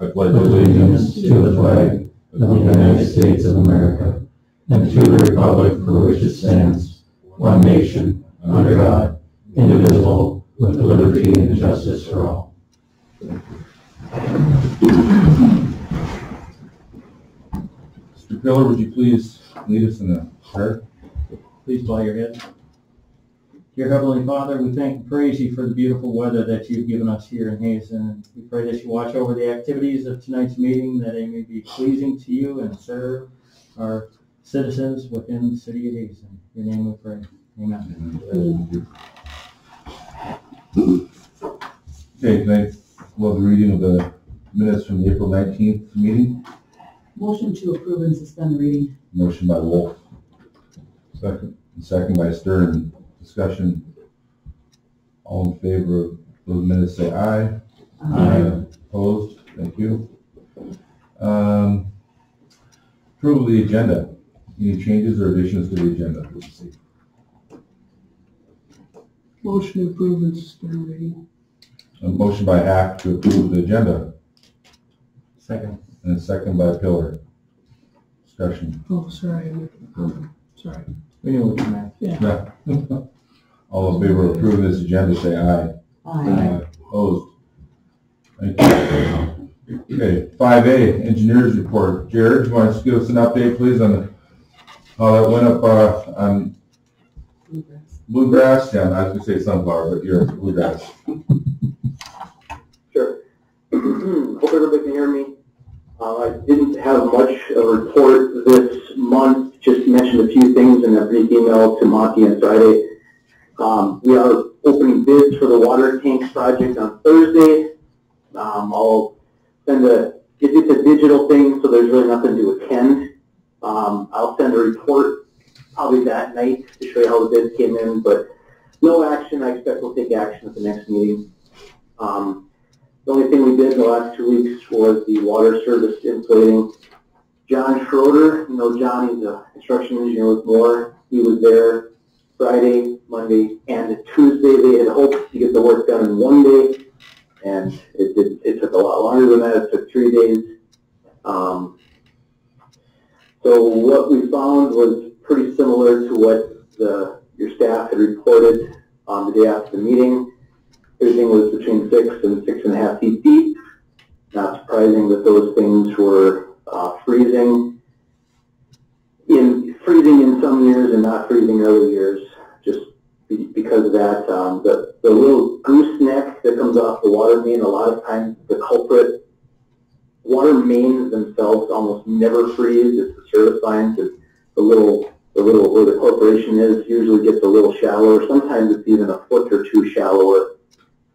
I pledge allegiance to the flag of the United States of America and to the republic for which it stands, one nation, under God, indivisible, with liberty and justice for all. Mr. Pillar, would you please lead us in a prayer? Please bow your head. Dear Heavenly Father, we thank and praise you for the beautiful weather that you've given us here in Hazen. We pray that you watch over the activities of tonight's meeting, that they may be pleasing to you and serve our citizens within the city of Hazen. In your name we pray. Amen. Okay, can I have the reading of the minutes from the April nineteenth meeting? Motion to approve and suspend the reading. Motion by Wolf. Second. Second by Stern. Discussion. All in favor of those minutes, say aye. Aye. Opposed? Thank you. Um, approval of the agenda. Any changes or additions to the agenda? Motion to approve and suspend reading. A motion by Hack to approve the agenda, Second. and a second by Pillar. Discussion. Oh, sorry, um, sorry. We knew what you meant. Yeah. All in favor of approving this agenda, say aye. Aye. Opposed? Thank you. Okay, five A, engineers report. Jared, do you want to give us an update, please, on how that went up, uh, on Bluegrass? Yeah, I was gonna say sunflower, but you're Bluegrass. Sure. Hope everybody can hear me. Uh, I didn't have much of a report this month, just mentioned a few things in a brief email to Monty on Friday. Um, we are opening bids for the water tank project on Thursday. Um, I'll send a, it- it's a digital thing, so there's really nothing to attend. Um, I'll send a report probably that night to show you how the bids came in, but no action. I expect we'll take action at the next meeting. Um, the only thing we did in the last two weeks was the water service insulating. John Schroeder, you know John, he's a construction engineer with Moore. He was there Friday, Monday, and Tuesday. They had hoped to get the work done in one day, and it it took a lot longer than that. It took three days. Um, so what we found was pretty similar to what the, your staff had reported on the day after the meeting. Everything was between six and six and a half feet deep. Not surprising that those things were uh, freezing. In freezing in some years and not freezing in other years, because of that. Um, the the little gooseneck that comes off the water main, a lot of times the culprit. Water mains themselves almost never freeze. It's the service lines. It's the little the little where the corporation is usually gets a little shallower. Sometimes it's even a foot or two shallower.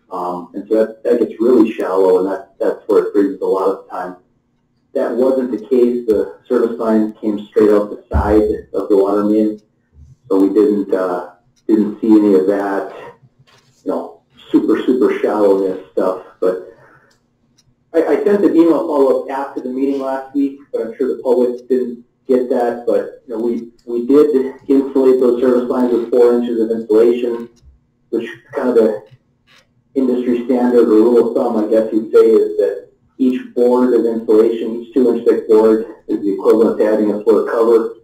Um, and so that, that gets really shallow and that, that's where it freezes a lot of the time. That wasn't the case. The service lines came straight out the side of the water main. So we didn't, uh, didn't see any of that, you know, super, super shallowness stuff. But I, I sent an email follow-up after the meeting last week, but I'm sure the public didn't get that. But, you know, we, we did insulate those service lines with four inches of insulation, which kind of the industry standard or rule of thumb, I guess you'd say, is that each board of insulation, each two-inch thick board, is the equivalent to adding a floor cover.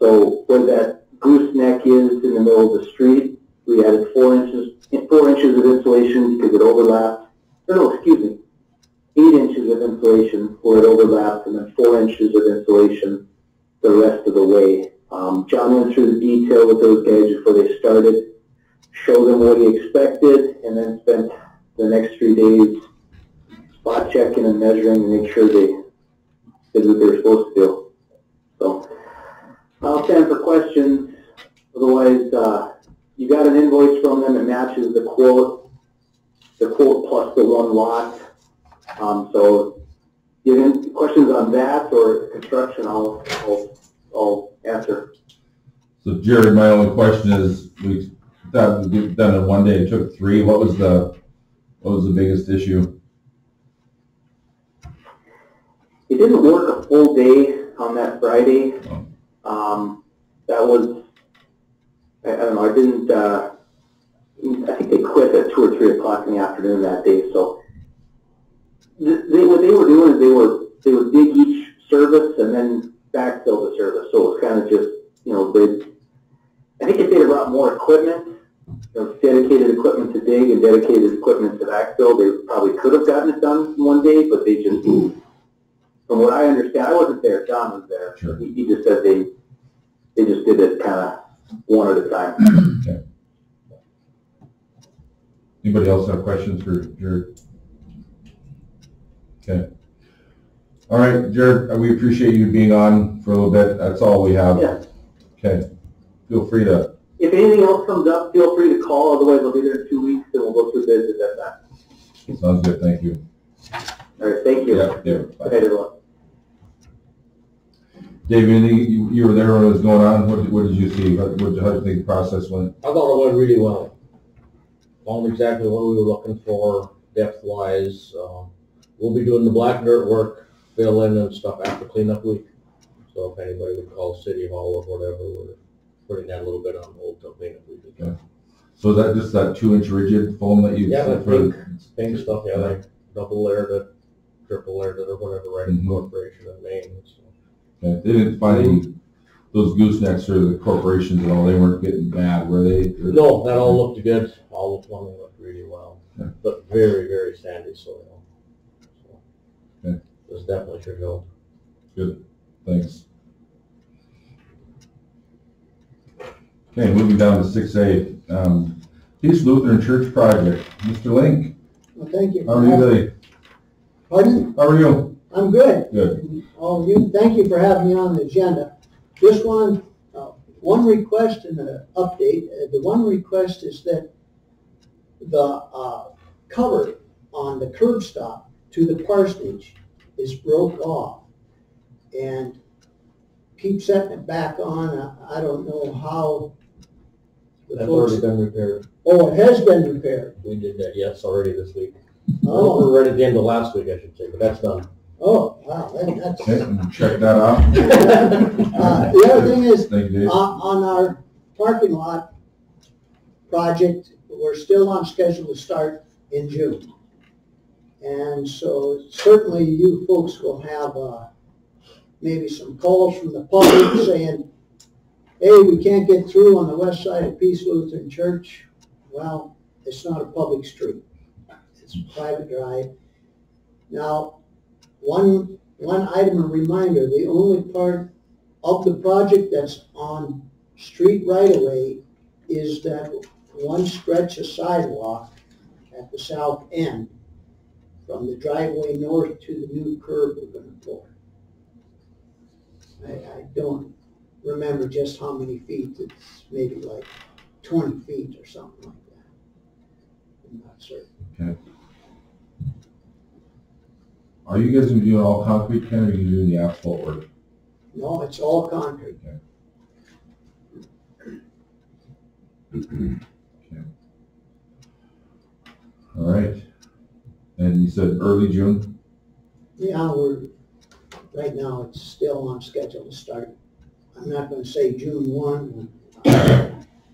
So where that gooseneck is in the middle of the street, we added four inches, four inches of insulation because it overlapped. No, excuse me, eight inches of insulation where it overlapped, and then four inches of insulation the rest of the way. Um, John went through the detail with those guys before they started showed them what he expected, and then spent the next three days spot checking and measuring to make sure they did what they were supposed to do. I'll stand for questions. Otherwise, uh, you got an invoice from them that matches the quote, the quote plus the one lot. Um, so you have any questions on that or construction, I'll, I'll, I'll answer. So Jared, my only question is, we thought we'd get done in one day, it took three, what was the, what was the biggest issue? It didn't work a full day on that Friday. Um, that was, I, I don't know, I didn't, uh, I think they quit at two or three o'clock in the afternoon that day, so they, what they were doing is they were, they would dig each service and then backfill the service, so it was kind of just, you know, they, I think if they had brought more equipment, you know, dedicated equipment to dig and dedicated equipment to backfill, they probably could have gotten it done in one day, but they just, from what I understand, I wasn't there, John was there. Sure. He, he just said they, they just did it kind of one at a time. Okay. Anybody else have questions for Jared? Okay. All right, Jared, we appreciate you being on for a little bit. That's all we have. Yeah. Okay. Feel free to, If anything else comes up, feel free to call, otherwise I'll be there in two weeks and we'll go through bids at that time. sounds good, thank you. All right, thank you. Yeah, yeah. Good night, everyone. Dave, anything, you, you were there when it was going on, what, did- what did you see? What, what, how do you think the process went? I thought it went really well. Found exactly what we were looking for depth wise. Um, we'll be doing the black dirt work, fill in and stuff after cleanup week. So if anybody would call city hall or whatever, we're putting that a little bit on hold till cleanup week. Okay. So is that just that two inch rigid foam that you? Yeah, that pink, pink stuff, yeah, like double layered it, triple layered it or whatever, right, Mhm. corporation and main. so. Okay, They didn't find any, those goosenecks or the corporations and all, they weren't getting bad, were they? Or- No, that all looked good. All the plumbing looked really well, Yeah. but very, very sandy soil. So, Okay. It was definitely should go. Good, thanks. Okay, moving down to six A, um, Peace Lutheran Church Project, Mr. Link, Well, thank you. how are you today? Pardon? How are you? I'm good. Good. All of you, thank you for having me on the agenda. Just one, uh, one request and an update. Uh, The one request is that the uh, cover on the curb stop to the parsonage is broke off and keep setting it back on. I I don't know how. the That's folks- already been repaired. Oh, it has been repaired. We did that, yes, already this week. Oh, We're right at the end of last week, I should say, but that's done. Oh, wow, that- that's. Okay, and check that out. Uh, The other thing is, On, on our parking lot project, we're still on schedule to start in June. And so certainly you folks will have, uh, maybe some calls from the public saying, hey, we can't get through on the west side of Peace Lutheran Church. Well, it's not a public street. It's a private drive. Now, one, one item of reminder, the only part of the project that's on street right away is that one stretch of sidewalk at the south end from the driveway north to the new curb we're gonna pour. I, I don't remember just how many feet, it's maybe like twenty feet or something like that. I'm not certain. Are you guys gonna be doing all concrete, Ken, or are you doing the asphalt work? No, it's all concrete. Okay. All right. And you said early June? Yeah, we're, right now, it's still on schedule to start. I'm not gonna say June one, uh,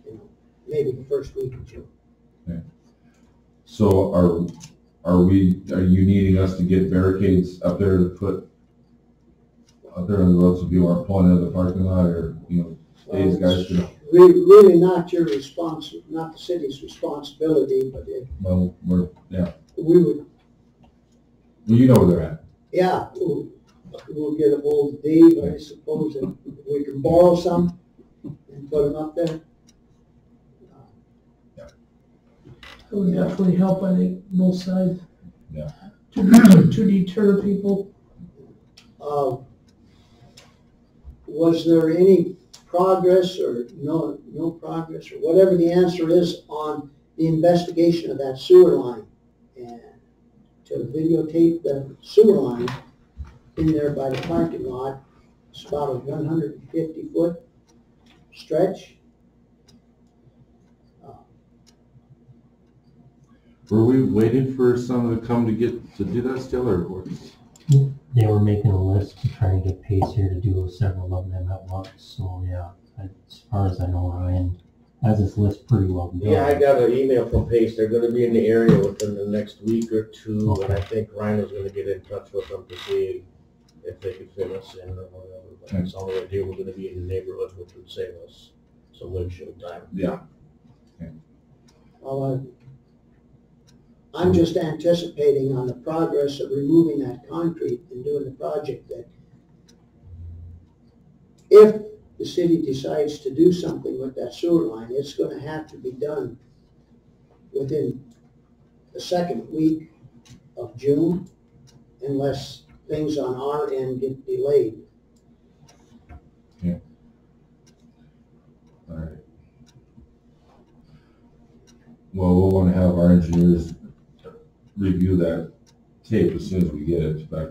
you know, maybe the first week of June. Okay. So are, are we, are you needing us to get barricades up there to put out there on the roads people aren't pulling into the parking lot or, you know, days guys Re- Really not your response, not the city's responsibility, but it, well, we're, yeah, we would, well, you know where they're at. yeah, we'll, we'll get a hold of Dave, I suppose, and we can borrow some and put them up there. It would definitely help, I think, both sides. Yeah. To to deter people. Uh, Was there any progress or no, no progress, or whatever the answer is on the investigation of that sewer line? And to videotape the sewer line in there by the parking lot, it's about a one hundred and fifty foot stretch. Were we waiting for someone to come to get, to do that still, or what? They were making a list to try and get Pace here to do several of them at once, so yeah, as far as I know, Ryan has this list pretty well built. Yeah, I got an email from Pace, they're gonna be in the area within the next week or two, and I think Ryan is gonna get in touch with them to see if they could fit us in or whatever, but that's all the idea, we're gonna be in the neighborhood, which would save us some windshield time. Yeah. Well, uh, I'm just anticipating on the progress of removing that concrete and doing the project that if the city decides to do something with that sewer line, it's gonna have to be done within the second week of June unless things on our end get delayed. All right. Well, we'll want to have our engineers review that tape as soon as we get it back.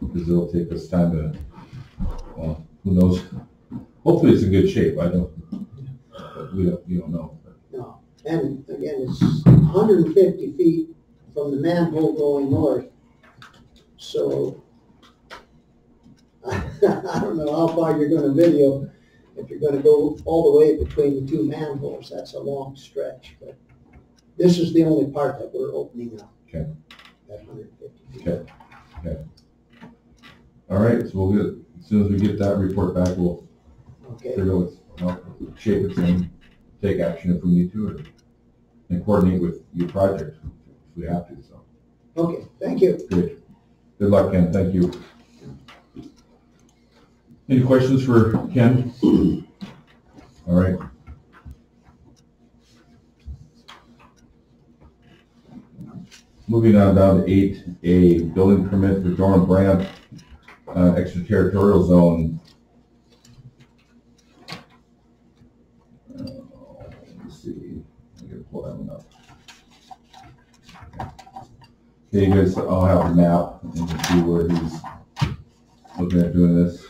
Because it'll take us time to, well, who knows? Hopefully it's in good shape, I don't, we don't, we don't know. No, and again, it's hundred and fifty feet from the manhole going north. So I don't know how far you're gonna video, if you're gonna go all the way between the two manholes, that's a long stretch, but this is the only part that we're opening up. Okay. That hundred fifty feet. Okay. All right, so we'll get, as soon as we get that report back, we'll Okay, figure out, shape it and take action if we need to, or, and coordinate with your project if we have to, so. okay, thank you. Great. Good luck, Ken. Thank you. Any questions for Ken? All right. Moving on down to eight A, building permit for Dorman Brandt, uh, extraterritorial zone. Uh, Let's see, I gotta pull that one up. Okay, have a map and see where he's looking at doing this.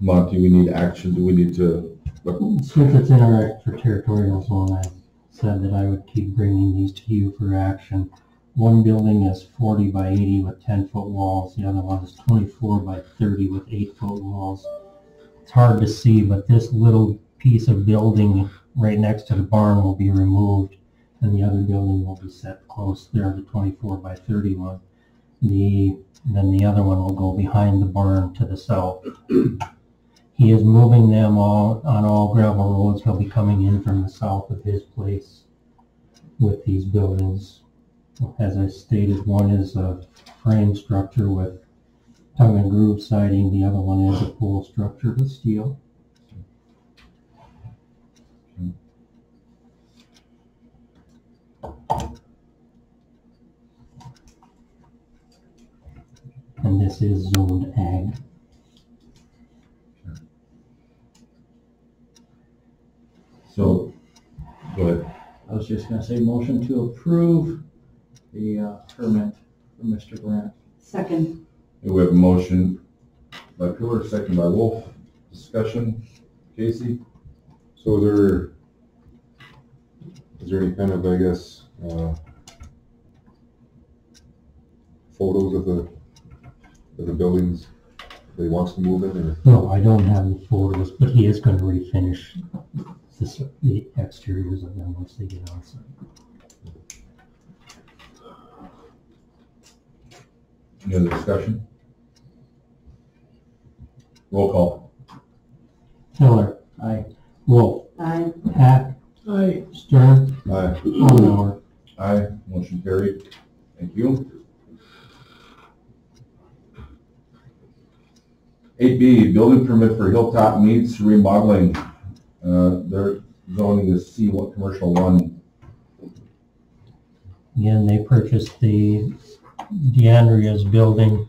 Monty, we need action, do we need to, Hmm. Since it's in our extraterritorial zone, I said that I would keep bringing these to you for action. One building is forty by eighty with ten foot walls, the other one is twenty-four by thirty with eight foot walls. It's hard to see, but this little piece of building right next to the barn will be removed and the other building will be set close there, the twenty-four by thirty one. The, then the other one will go behind the barn to the south. He is moving them all on all gravel roads. He'll be coming in from the south of his place with these buildings. As I stated, one is a frame structure with tongue and groove siding. The other one is a pole structure with steel. And this is zoned ag. So, go ahead. I was just gonna say motion to approve the uh, permit for Mr. Grant. Second, We have a motion by Pillar, second by Wolf, discussion, Casey? So there, is there any kind of, I guess, uh, photos of the, of the buildings that he wants to move in, or? No, I don't have the photos, but he is gonna refinish this, the exteriors of them once they get on site. Any other discussion? Roll call. Miller, Aye. Wolf, aye. Hack, I, Stern, Aye. Omenauer. Aye, motion carried. Thank you. Eight B, building permit for Hilltop Meats remodeling. Uh, their zoning is C one, commercial one. Again, they purchased the DeAndrea's building.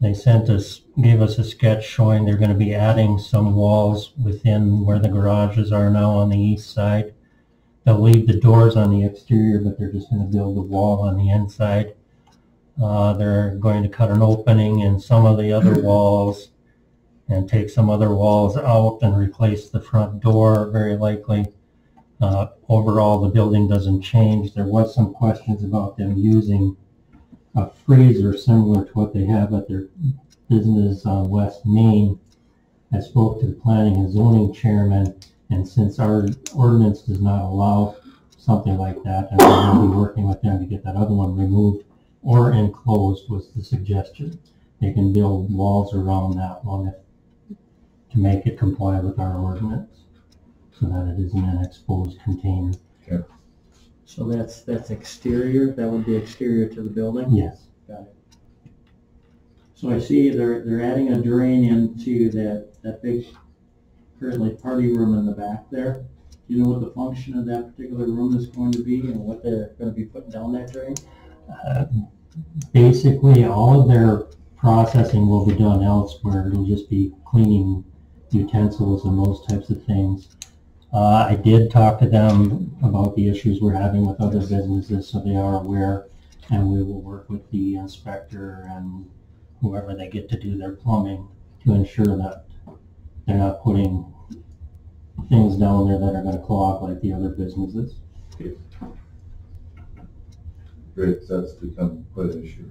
They sent us, gave us a sketch showing they're gonna be adding some walls within where the garages are now on the east side. They'll leave the doors on the exterior, but they're just gonna build a wall on the inside. Uh, they're going to cut an opening in some of the other walls and take some other walls out and replace the front door, very likely. Uh, overall, the building doesn't change. There was some questions about them using a freezer similar to what they have at their business on West Main. I spoke to the planning and zoning chairman, and since our ordinance does not allow something like that, we're going to be working with them to get that other one removed or enclosed was the suggestion. They can build walls around that one if, to make it comply with our ordinance, so that it isn't an exposed container. So that's, that's exterior, that would be exterior to the building? Yes. Got it. So I see they're, they're adding a drain into that, that big currently party room in the back there. Do you know what the function of that particular room is going to be and what they're gonna be putting down that drain? Uh, Basically, all of their processing will be done elsewhere. It'll just be cleaning utensils and those types of things. Uh, I did talk to them about the issues we're having with other businesses, so they are aware. And we will work with the inspector and whoever they get to do their plumbing to ensure that they're not putting things down there that are gonna clog like the other businesses. Great, that's become quite an issue.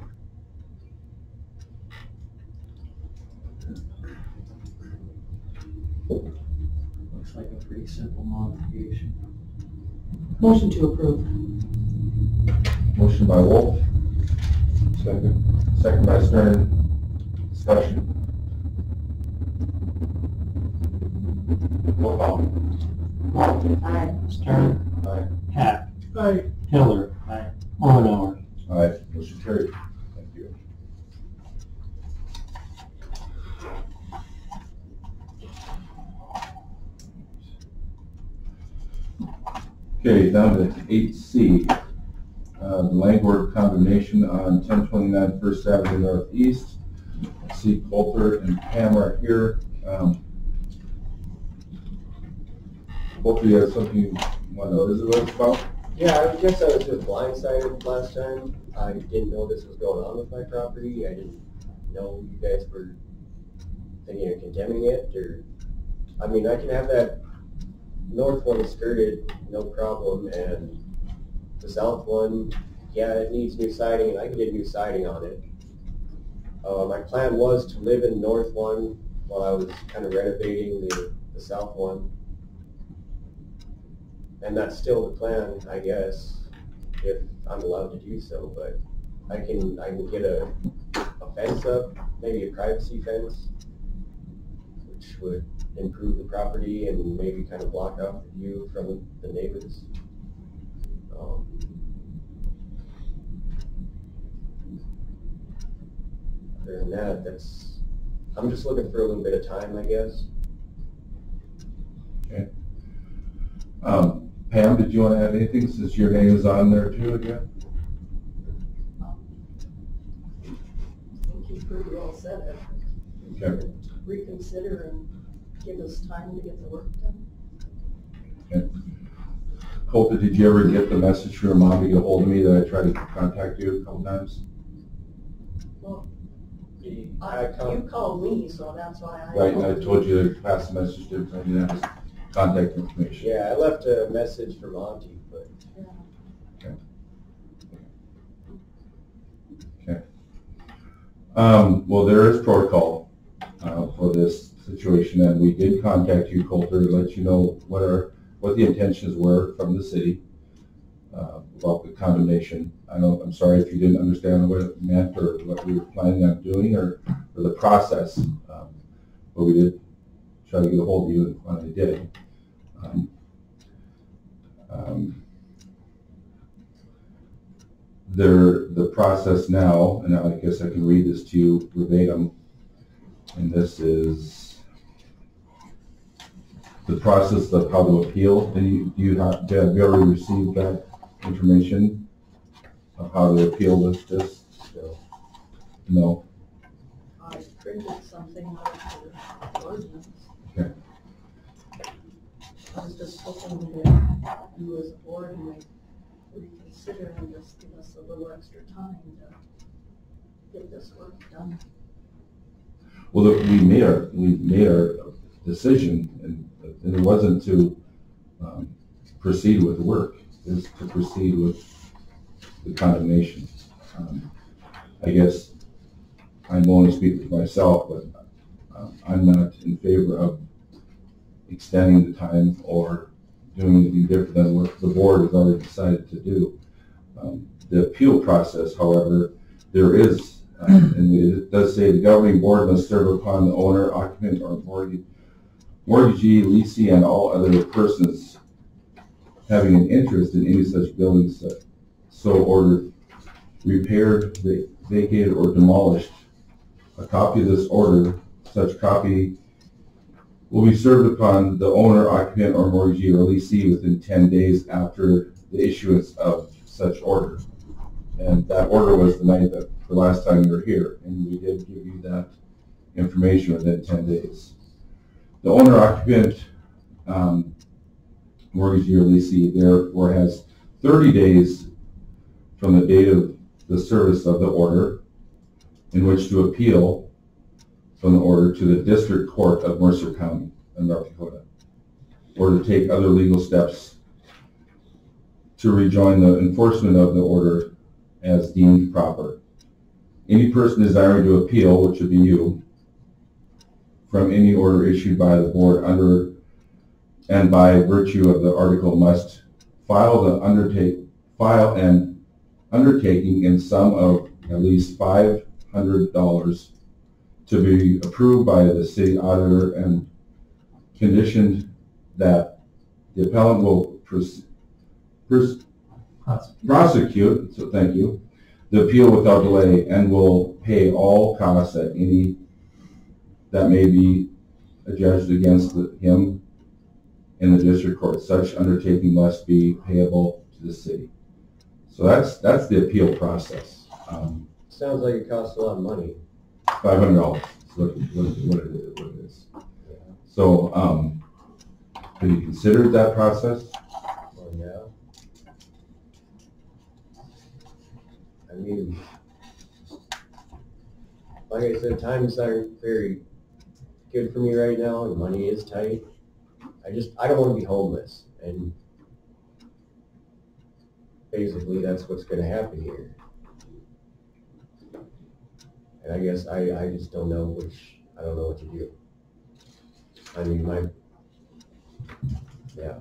Looks like a pretty simple modification. Motion to approve. Motion by Wolf. Second. Second by Stern. Discussion. Roll call. Aye. Stern. Aye. Hack. Aye. Hiller. Aye. Omenauer. Aye, motion carried. Thank you. Okay, down to eight C. Uh, the Langford condemnation on 1029 First Avenue Northeast. I See Coulter and Pam are here. Um, Coulter, you have something you want to visit about? Yeah, I guess I was just blindsided last time. I didn't know this was going on with my property. I didn't know you guys were thinking of condemning it, or, I mean, I can have that north one skirted, no problem, and the south one, yeah, it needs new siding, and I can get new siding on it. Uh, my plan was to live in north one while I was kind of renovating the, the south one. And that's still the plan, I guess, if I'm allowed to do so, but I can, I can get a, a fence up, maybe a privacy fence, which would improve the property and maybe kind of block off the view from the neighbors. Um, Other than that, that's, I'm just looking for a little bit of time, I guess. Um, Pam, did you want to add anything since your name is on there too again? I think you pretty well said it. Okay. Reconsider and give us time to get the work done. Colton, did you ever get the message from your mom to get hold of me that I tried to contact you a couple times? Well, I I, you called me, so that's why I. Right, I told you to pass the message to him, and that was contact information. Yeah, I left a message for Monty, but Okay. Um, well, there is protocol, uh, for this situation, and we did contact you, Coulter, to let you know what our, what the intentions were from the city, uh, about the condemnation. I know, I'm sorry if you didn't understand what it meant, or what we were planning on doing, or, or the process, um, but we did try to get a hold of you, and finally did. Um, um, there, the process now, and I guess I can read this to you verbatim, and this is the process of how to appeal. Do you, do you have, have you already received that information of how to appeal this, this? No? I printed something out of the ordinance. Okay. I was just hoping that you as a board might reconsider and just give us a little extra time to get this work done. Well, we made our, we made our decision, and, and it wasn't to, um, proceed with the work, it was to proceed with the condemnation. Um, I guess I'm only speaking for myself, but uh, I'm not in favor of extending the time or doing anything different than what the board has already decided to do. Um, The appeal process, however, there is, uh, and it does say the governing board must serve upon the owner, occupant, or mortgage, mortgagee, leasing, and all other persons having an interest in any such buildings that so ordered, repaired, vacated, or demolished. A copy of this order, such copy will be served upon the owner, occupant, or mortgagee or leasee within ten days after the issuance of such order. And that order was the night that, the last time you were here, and we did give you that information within ten days. The owner, occupant, um, mortgagee or leasee therefore has thirty days from the date of the service of the order in which to appeal from the order to the district court of Mercer County in North Dakota, or to take other legal steps to rejoin the enforcement of the order as deemed proper. Any person desiring to appeal, which would be you, from any order issued by the board under and by virtue of the article must file the undertake, file an undertaking in sum of at least five hundred dollars to be approved by the city auditor and conditioned that the appellant will pros- pros- prosecute, so thank you, the appeal without delay and will pay all costs at any that may be adjudged against the- him in the district court. Such undertaking must be payable to the city. So that's, that's the appeal process. Um, Sounds like it costs a lot of money. five hundred dollars what, what, what it is, what it is. So, um, have you considered that process? Well, yeah. I mean, like I said, times aren't very good for me right now, and money is tight. I just, I don't wanna be homeless, and basically, that's what's gonna happen here. And I guess I, I just don't know which, I don't know what to do. I mean, my, yeah.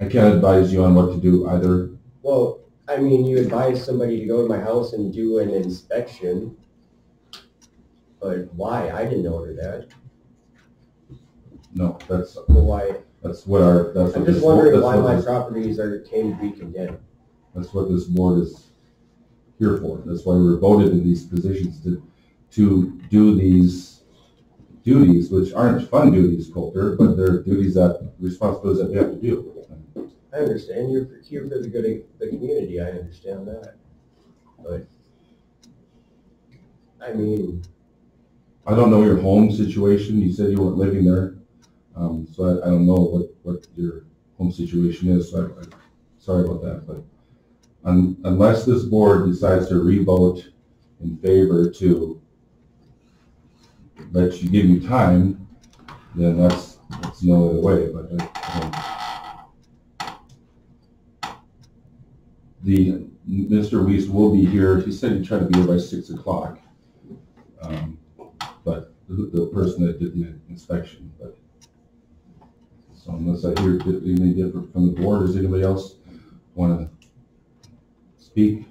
I can't advise you on what to do either. Well, I mean, you advise somebody to go to my house and do an inspection, but why? I didn't order that. No, that's, Well, why? that's what our, that's I'm what this just wondering that's why what my this, properties are, came to be condemned. that's what this board is here for. That's why we were voted in these positions to, to do these duties, which aren't fun duties, Coulter, but they're duties that, responsibilities that we have to do. I understand, you're here for the good of the community, I understand that. But, I mean, I don't know your home situation. You said you weren't living there. Um, so I, I don't know what, what your home situation is. So I, I, sorry about that, but un, unless this board decides to re-vote in favor to let you, give you time, then that's, that's the only way, but, uh, um, the, Mr. Weiss will be here. He said he'd try to be here by six o'clock. Um, but the, the person that did the inspection, but. So unless I hear anything different from the board, does anybody else want to speak?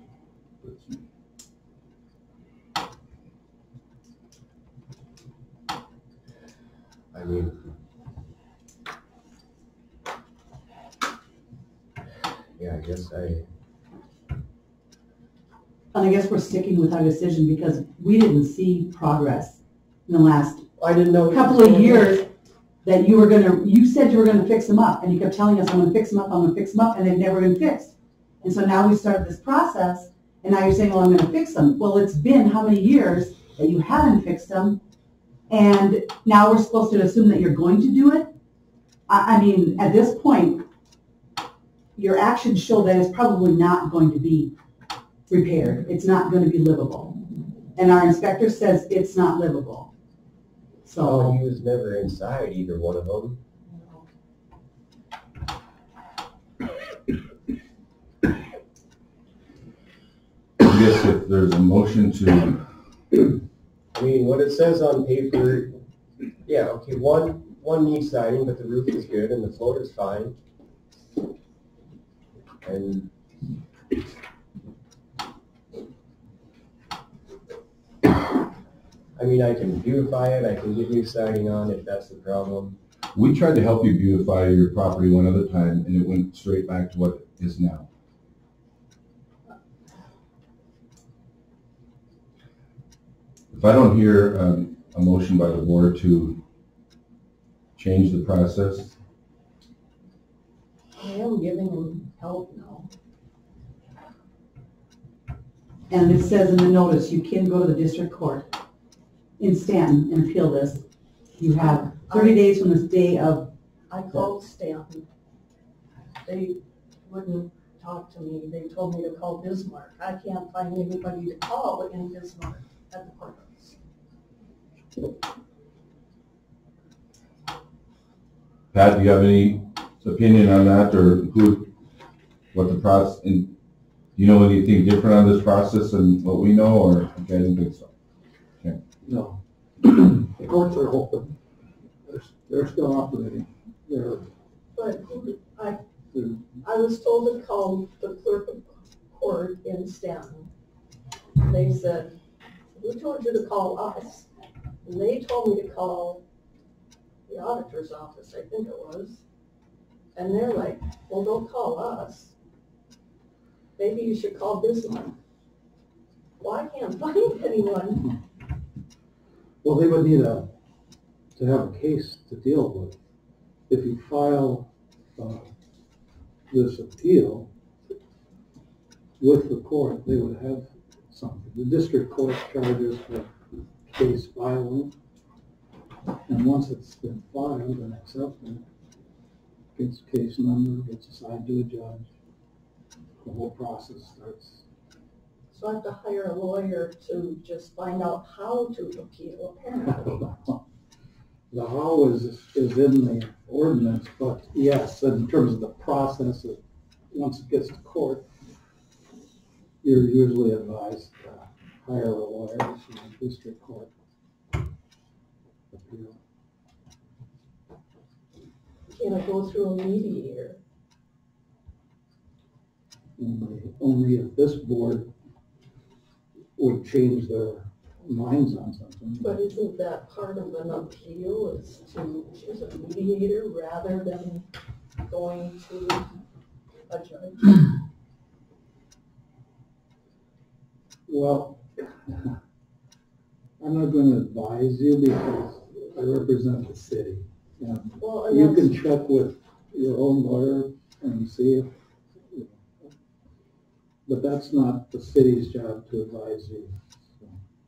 I mean. Yeah, I guess I, And I guess we're sticking with our decision because we didn't see progress in the last I didn't know. couple of years that you were gonna, you said you were gonna fix them up, and you kept telling us, I'm gonna fix them up, I'm gonna fix them up, and they've never been fixed. And so now we started this process, and now you're saying, well, I'm gonna fix them. Well, it's been how many years that you haven't fixed them? And now we're supposed to assume that you're going to do it? I, I mean, at this point, your actions show that it's probably not going to be repaired. It's not gonna be livable. And our inspector says it's not livable. So. oh, he was never inside either one of them. I guess if there's a motion to I mean, what it says on paper, yeah, okay, one, one needs siding, but the roof is good and the floor is fine. And I mean, I can beautify it, I can get new siding on if that's the problem. We tried to help you beautify your property one other time, and it went straight back to what it is now. If I don't hear um, a motion by the board to change the process, I am giving him help now. And it says in the notice, you can go to the district court in Stanton and appeal this. You have thirty days from this day of, I called Stanton. They wouldn't talk to me. They told me to call Bismarck. I can't find anybody to call in Bismarck at the courthouse. Pat, do you have any opinion on that, or who, what the process, and do you know anything different on this process than what we know, or, okay, I didn't think so. No. The courts are open. They're, they're still operating. They're, But I, I was told to call the clerk of court in Stanton. They said, who told you to call us? And they told me to call the auditor's office, I think it was. And they're like, well, don't call us. Maybe you should call Bismarck. Well, I can't find anyone. Well, they would need a, to have a case to deal with. If you file, uh, this appeal with the court, they would have something. The district court charges for case filing. And once it's been filed and accepted, gets case number, gets assigned to a judge. The whole process starts. So I have to hire a lawyer to just find out how to appeal, apparently. The how is, is in the ordinance, but yes, in terms of the process of, once it gets to court, you're usually advised to hire a lawyer from the district court. appeal. Can I go through a mediator? Only, only if this board would change their minds on something. But isn't that part of an appeal is to choose a mediator rather than going to a judge? Well, I'm not gonna advise you because I represent the city. And Well, you can check with your own lawyer and see if, but that's not the city's job to advise you.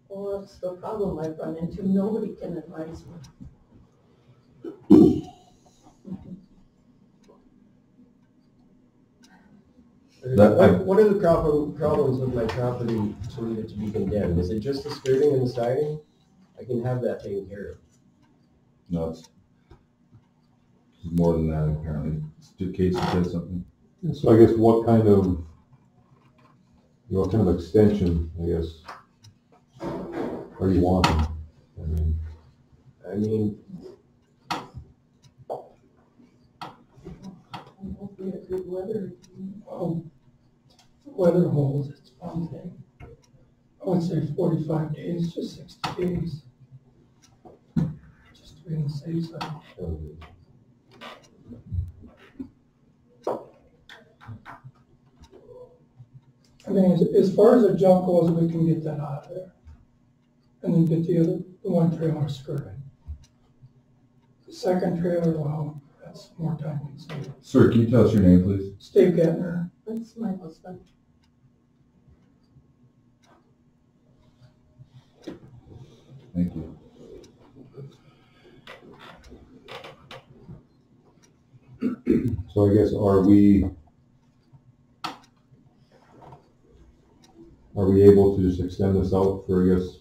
Well, that's the problem I've run into. Nobody can advise me. That- What, what are the problem, problems with my property to need it to be condemned? Is it just the skirting and the siding? I can have that taken care of. No, it's it's more than that, apparently. Did Casey say something? So I guess what kind of, what kind of extension, I guess, are you wanting? I mean, I mean, Hopefully a good weather. Um, weather holds, it's one thing. I would say forty-five days, just sixty days. Just to be on the safe side. I mean, as, as far as the junk goes, we can get that out of there. And then get the other, the one trailer skirted. The second trailer, well, that's more time consuming. Sir, can you tell us your name, please? Steve Gettner, That's my husband. Thank you. so I guess are we, are we able to just extend this out for, I guess,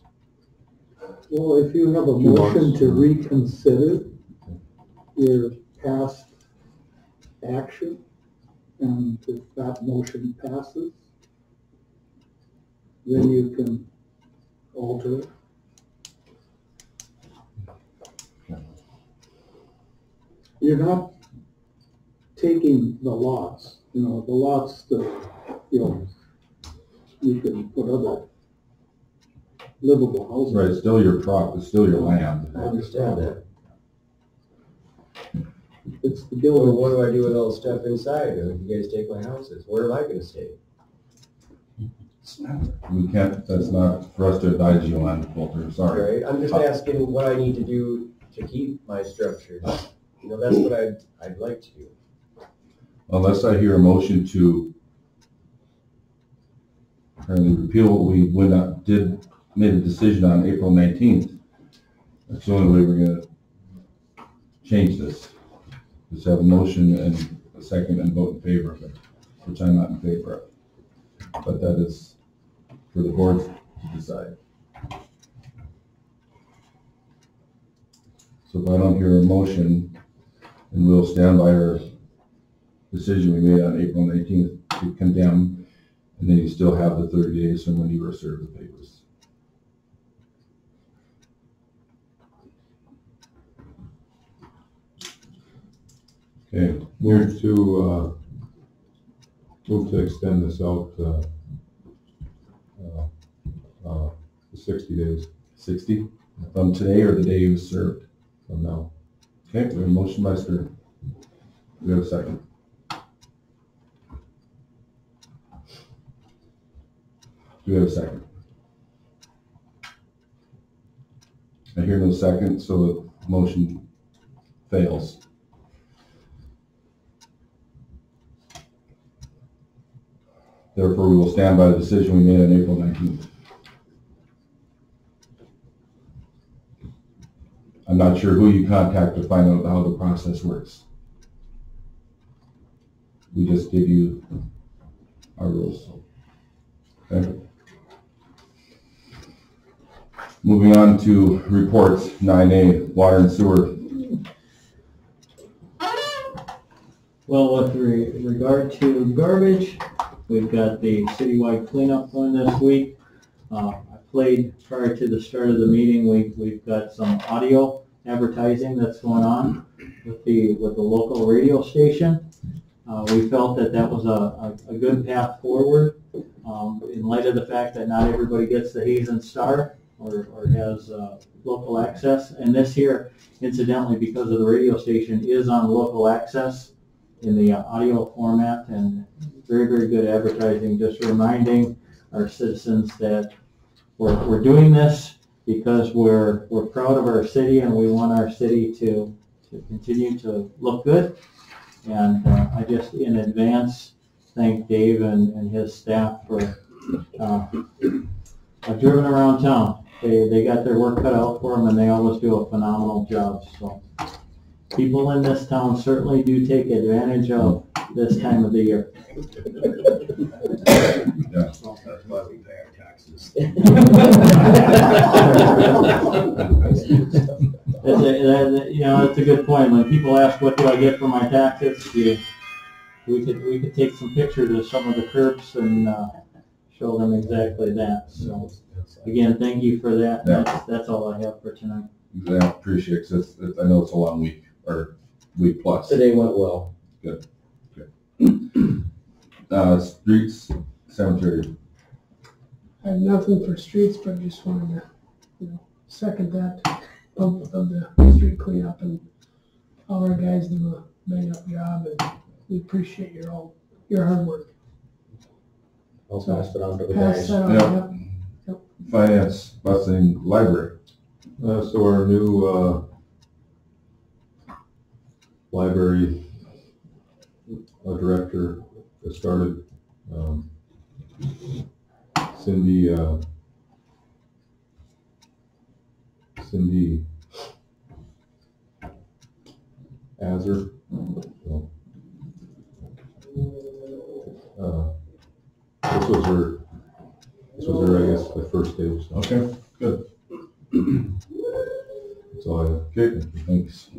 Well, if you have a motion to reconsider your past action, and if that motion passes, then you can alter it. You're not taking the lots, you know, the lots that, you know, you can put other livable houses. Right, it's still your prop, it's still your land. I understand that. It's the Well, building. what do I do with all the stuff inside? If you guys take my houses, where am I gonna stay? We can't, that's not for us to advise you on, Walter, sorry. Right, I'm just asking what I need to do to keep my structures. You know, that's what I'd, I'd like to do. Unless I hear a motion to repeal what we went did, made a decision on April nineteenth. That's the only way we're gonna change this. Just have a motion and a second and vote in favor of it, which I'm not in favor of. But that is for the board to decide. So if I don't hear a motion, then we'll stand by our decision we made on April nineteenth to condemn, and then you still have the thirty days from when you were served the papers. Okay, move to, uh, move to extend this out, uh, uh, uh, to sixty days Sixty, from today or the day you was served? from now. Okay, we have a motion by Stern. We have a second? Do we have a second? I hear no second, so the motion fails. Therefore, we will stand by the decision we made on April nineteenth. I'm not sure who you contact to find out how the process works. We just give you our rules. Okay? Moving on to reports, nine A, water and sewer. Well, with re- regard to garbage, we've got the citywide cleanup one this week. Uh, I played prior to the start of the meeting, we, we've got some audio advertising that's going on with the, with the local radio station. Uh, we felt that that was a, a, a good path forward, um, in light of the fact that not everybody gets the Hazen Star or, or has, uh, local access. And this here, incidentally, because of the radio station, is on local access in the uh, audio format and very, very good advertising, just reminding our citizens that we're, we're doing this because we're, we're proud of our city and we want our city to, to continue to look good. And uh, I just, in advance, thank Dave and, and his staff for, uh, I've driven around town. They, they got their work cut out for them and they always do a phenomenal job, so. People in this town certainly do take advantage of this time of the year. That's why we pay our taxes. That's a, you know, that's a good point. When people ask, what do I get for my taxes? You, we could, we could take some pictures of some of the curbs and, uh, show them exactly that. So, again, thank you for that. Yeah. That's, that's all I have for tonight. I appreciate it, 'cause it's, it's, I know it's a long week, or week plus. Today went well. Good. Uh, streets, cemetery, I have nothing for streets, but I just wanted to, you know, second that of, of the street cleanup and all our guys do a bang up job and we appreciate your all, your hard work. I'll pass it on to the Pass guys. that on, Yeah. yep. Finance, busing, library. Uh, so our new, uh, library, uh, director started, um, Cindy, uh, Cindy Azar. So, Uh, this was her, this was her, I guess, the first stage. so Okay, good. That's all I have. Okay, thanks.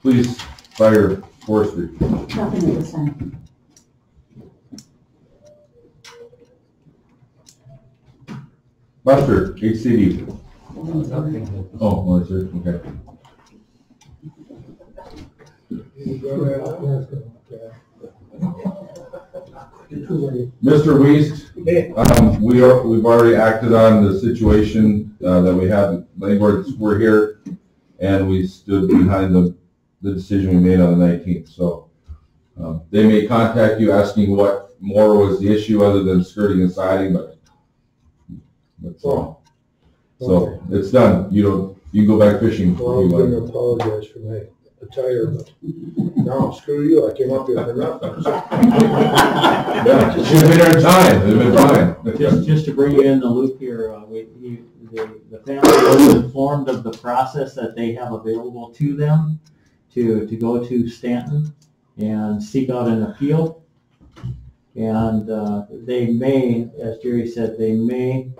Police, fire, forestry. Nothing at this time. Buster, HCD. Oh, oh, it's there, okay. Mr. Weist, um, we are, we've already acted on the situation, uh, that we had, landlords were here, and we stood behind the, the decision we made on the nineteenth, so. Um, they may contact you asking what more was the issue other than skirting and siding, but that's all. So, it's done, you don't, you can go back fishing. if Well, I you was want. gonna apologize for my attire, but no, screw you, I came up here for nothing. Yeah, You've been there in time, they've been fine. Just, just to bring you in the loop here, uh, we, you, the, the family was informed of the process that they have available to them to, to go to Stanton and seek out an appeal. And, uh, they may, as Jerry said, they may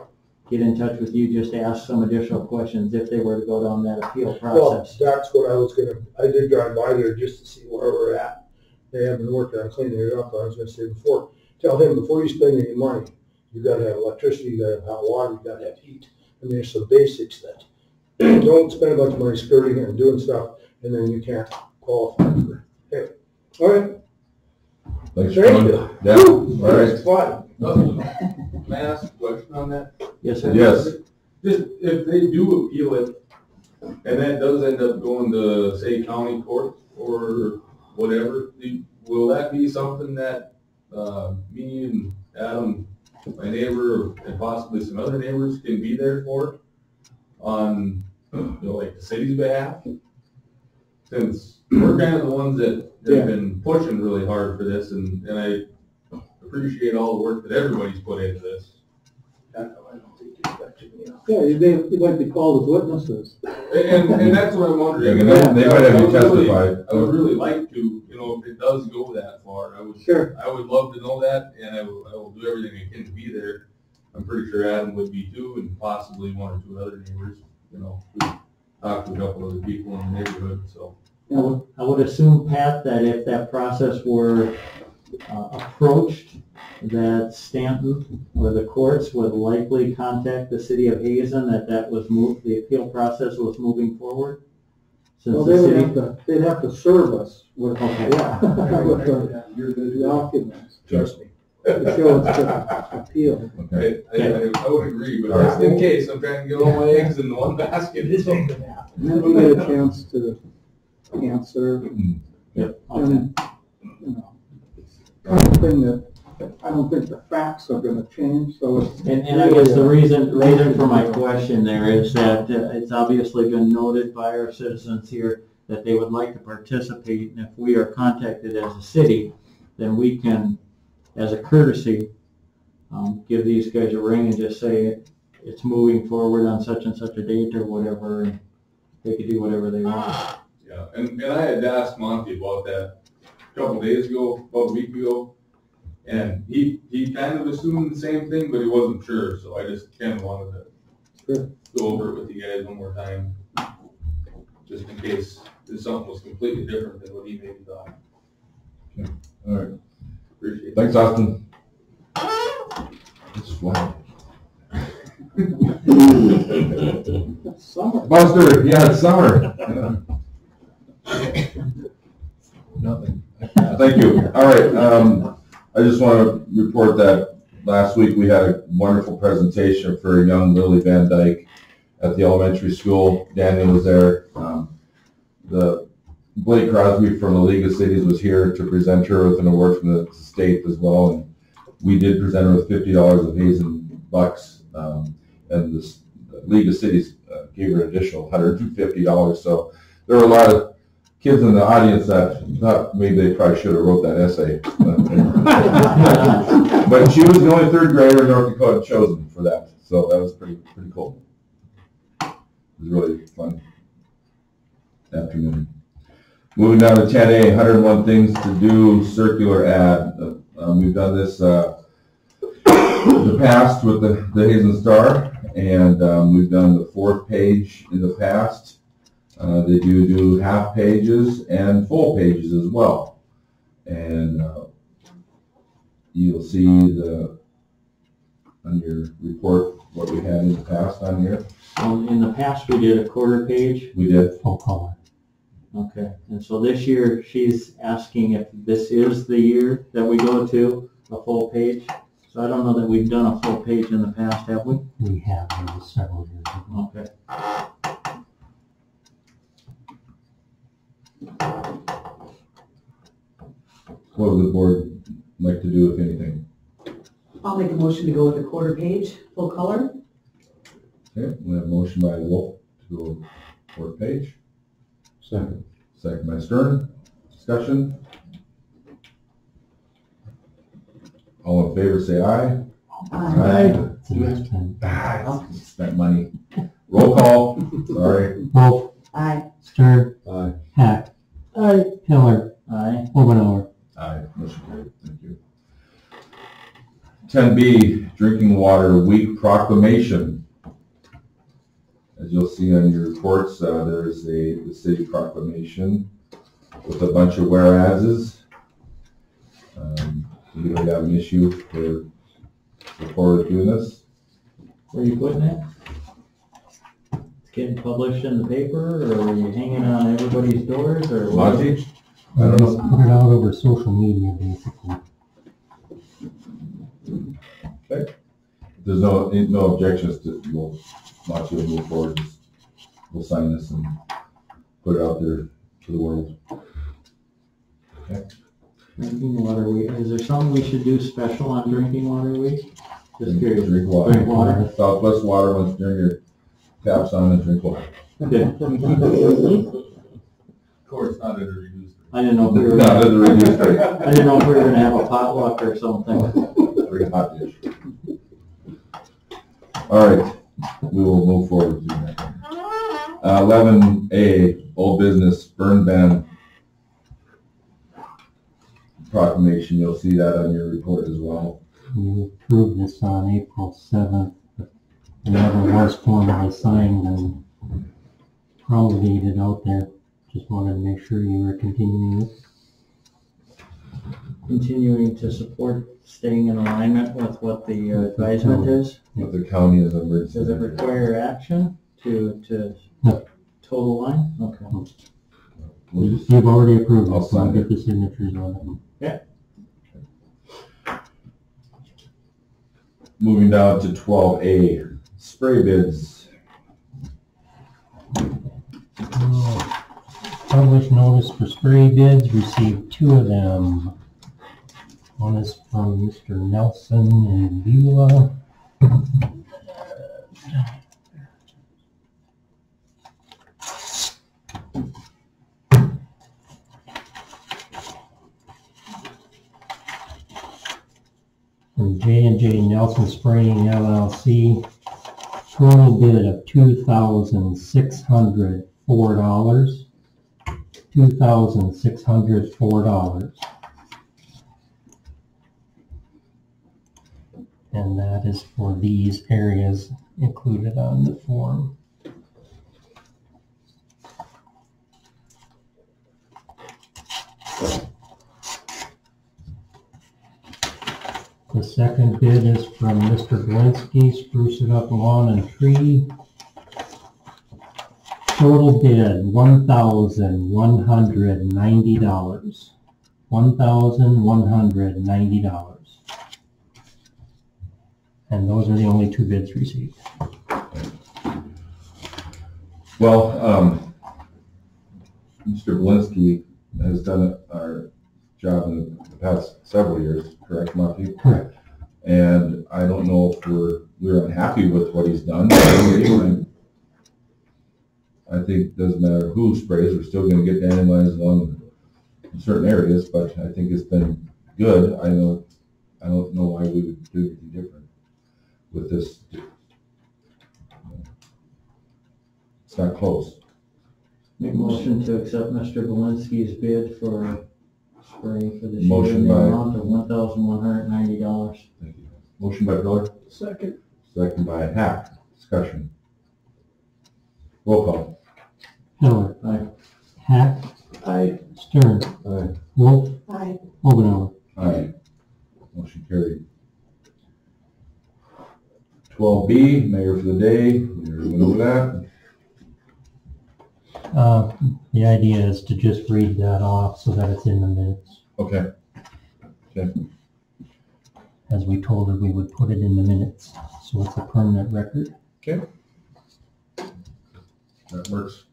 get in touch with you just to ask some additional questions if they were to go down that appeal Well, process. that's what I was gonna, I did drive by there just to see where we're at. They haven't worked on cleaning it up, I was gonna say before, tell him, before you spend any money, you gotta have electricity, you gotta have hot water, you gotta have heat. I mean, there's some basics that, don't spend a bunch of money skirting and doing stuff, and then you can't qualify for it. All right, Thanks, Thank Sean. you. Yeah, all right. it's fun. May I ask a question on that? Yes, sir. Yes. Just, if they do appeal it, and that does end up going to, say, county court or whatever, do- will that be something that, uh, me and Adam, my neighbor, and possibly some other neighbors can be there for? On, you know, like the city's behalf? Since we're kind of the ones that Yeah. have been pushing really hard for this, and, and I appreciate all the work that everybody's put into this. Yeah, they, they might be called as witnesses. And, and that's what I'm wondering. Yeah, they- they might have you I would really- testify. I would really like to, you know, if it does go that far, I would. Sure. I would love to know that, and I will, I will do everything I can to be there. I'm pretty sure Adam would be too, and possibly one or two other neighbors, you know, we talked to a couple other people in the neighborhood, so. I would, I would assume, Pat, that if that process were uh, approached, that Stanton or the courts would likely contact the city of Hazen, that that was moved, the appeal process was moving forward? Since Well, the they would city, have to, they'd have to serve us with, Okay. yeah, with the documents Trust me. to show it's an appeal. Okay. I, I, I would agree, but just in case, I'm trying to get all my eggs in one basket, so. And then we get a chance to answer. Yep, okay. And, you know, it's kind of thing that, I don't think the facts are gonna change, so it's. And, and I guess the reason, reason for my question there is that uh, it's obviously been noted by our citizens here that they would like to participate, and if we are contacted as a city, then we can, as a courtesy, um, give these guys a ring and just say it's moving forward on such and such a date or whatever, and they could do whatever they want. Yeah, and, and I had asked Monty about that a couple days ago, about a week ago. And he, he kind of assumed the same thing, but he wasn't sure, so I just kind of wanted Sure. to go over it with you guys one more time. Just in case this something was completely different than what he maybe thought. All right. Appreciate it. Thanks, Austin. It's flat. Summer. Buster, yeah, it's summer. Nothing. Thank you. All right, um, I just want to report that last week we had a wonderful presentation for young Lily Van Dyke at the elementary school. Daniel was there. Um, the Blake Crosby from the League of Cities was here to present her with an award from the state as well. And we did present her with fifty dollars of Hazen bucks. Um, and the League of Cities uh, gave her an additional hundred and fifty dollars. So there were a lot of kids in the audience that thought maybe they probably should have wrote that essay. But she was the only third grader in North Dakota chosen for that, so that was pretty, pretty cool. It was really fun afternoon. Moving down to ten A, hundred and one things to do, circular ad. Um, we've done this, uh, in the past with the, the Hazen Star, and, um, we've done the fourth page in the past. Uh, they do do half pages and full pages as well. And, uh, you'll see the, on your report, what we had in the past on here. Um, in the past, we did a quarter page, We did, Full color. Okay, and so this year, she's asking if this is the year that we go to a full page. So I don't know that we've done a full page in the past, have we? We have, it several years ago. Okay. What would the board like to do, if anything? I'll make a motion to go with a quarter page, full color. Okay, we have a motion by Wolf to go fourth page. Second. Second by Stern. Discussion? All in favor, say aye. Aye. It's a nice. Ah, Spent money. Roll call, sorry. Wolf, Aye. Stern, Aye. Hack, Aye. Pillar, Aye. Omenauer. Aye, motion carried, thank you. Ten B, Drinking Water Week Proclamation. As you'll see on your reports, uh, there is a, the city proclamation with a bunch of whereases. Um, we don't have an issue for, for doing this. Where are you putting it? It's getting published in the paper, or are you hanging on everybody's doors, or? what? Monty? I don't know. Put it out over social media, basically. Okay. If There's no, no objections to, we'll, Monty will move forward. We'll sign this and put it out there to the world. Okay. Drinking water week, is there something we should do special on drinking water week? Just curious. Drink water. Drink water. Southwest water, once during your taps on and drink water. Okay. Of course, not at a reduced. I didn't know if we were. Not at the reduced rate. I didn't know if we were gonna have a potluck or something. Very hot dish. All right, we will move forward to that. Uh, Eleven A, old business burn ban proclamation. You'll see that on your report as well. We approved this on April seventh, but it never was formally signed and promulgated out there. Just wanted to make sure you were continuing this. Continuing to support staying in alignment with what the uh, advisement is. What the county is emergency. Does it require action to, to No. total line? Okay. We'll just- You've already approved I'll it, so I'll sign get the signatures on it. Moving down to twelve A, spray bids. Oh, Published notice for spray bids, received two of them. One is from Mr. Nelson in Beulah. From J and J Nelson Spraying LLC, total bid of two thousand six hundred four dollars. Two thousand six hundred four dollars. And that is for these areas included on the form. The second bid is from Mr. Blinsky, Spruce It Up Lawn and Tree. Total bid, one thousand one hundred ninety dollars. One thousand one hundred ninety dollars. And those are the only two bids received. Well, um, Mr. Belinsky has done our job in the past several years, correct, Monty? Correct. And I don't know if we're, we're unhappy with what he's done. I think it doesn't matter who sprays, we're still gonna get dandelions along in certain areas, but I think it's been good. I know, I don't know why we would do anything different with this. It's not close. Make motion to accept Mr. Belinsky's bid for spray for this year Motion in the by- amount of one thousand one hundred ninety dollars. Motion by Pillar, Second. second by Hack. Discussion. Roll call. Pillar. Aye. Hack. Aye. Stern. Aye. Wolf. Aye. Omenauer. Aye. Motion carried. Twelve B, Mayor for the day. We already went over that. Uh, the idea is to just read that off so that it's in the minutes. Okay. Okay. As we told her, we would put it in the minutes, so it's a permanent record. Okay. That works.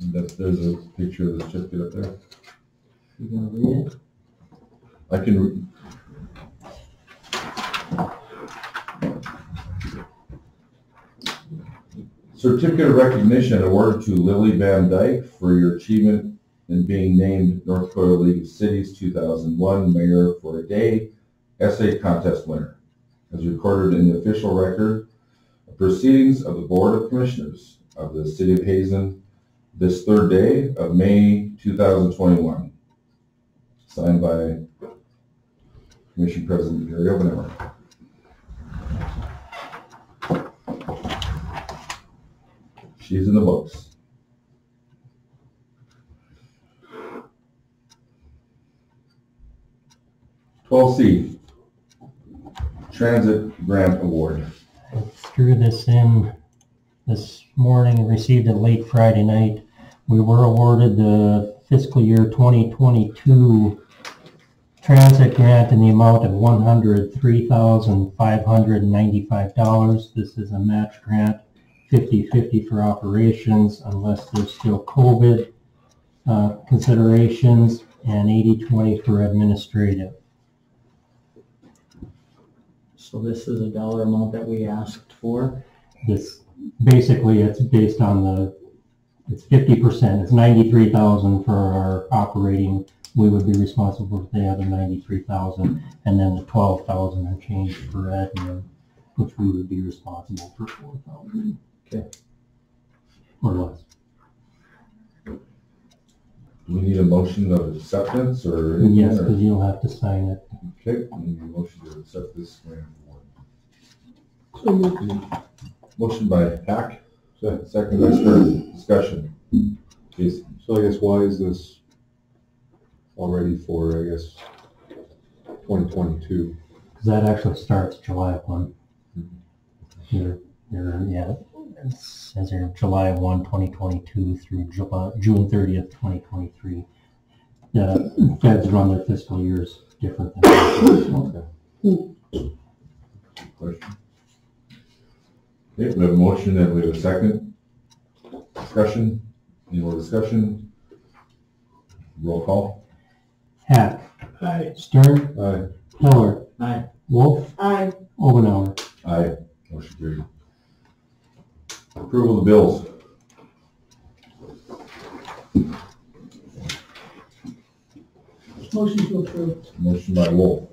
And that, there's a picture of the certificate up there. You gonna read it? I can, Certificate of recognition awarded to Lily Van Dyke for your achievement in being named North Dakota League of Cities 2001 Mayor for a Day Essay Contest winner, as recorded in the official record of proceedings of the Board of Commissioners of the City of Hazen this third day of May 2021. Signed by Commission President Gary Obenauer. She's in the books. Twelve C, Transit Grant Award. I threw this in this morning received it late Friday night. We were awarded the fiscal year 2022 transit grant in the amount of $103,595. This is a match grant, 50-50 for operations unless there's still COVID uh, considerations and 80-20 for administrative. So this is a dollar amount that we asked for? This basically it's based on the it's 50%, it's 93,000 for our operating. We would be responsible for the other 93,000 and then the 12,000 and change for admin, which we would be responsible for 4,000. Yeah. Or. We need a motion of acceptance or? anything, Yes, because you'll have to sign it. Okay, we need a motion to accept this grant award. Motion by Hack, second by discussion. Jason. So I guess why is this already for, I guess, twenty twenty-two? Because that actually starts July one. Your, yeah, it says here July 1, 2022 through July, June thirtieth, twenty twenty-three. The feds run their fiscal years different than. Question? Okay, we have a motion and we have a second. Discussion, any more discussion? Roll call. Hack, Aye. Stern, Aye. Pillar, Aye. Wolf, Aye. Omenauer. Aye, motion carried. Approval of the bills. Motion to approve. Motion by Wolf,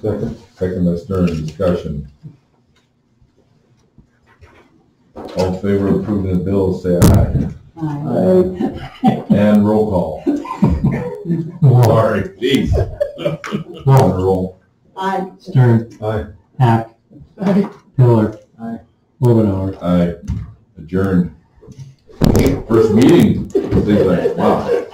Second? second by Stern, discussion. All in favor of approving the bills, say aye. Aye. And roll call. Wolf, Sorry, please. On a roll. Aye. Stern, Aye. Hack, Aye. Pillar. Lovin' I Adjourned. First meeting. Things like, wow.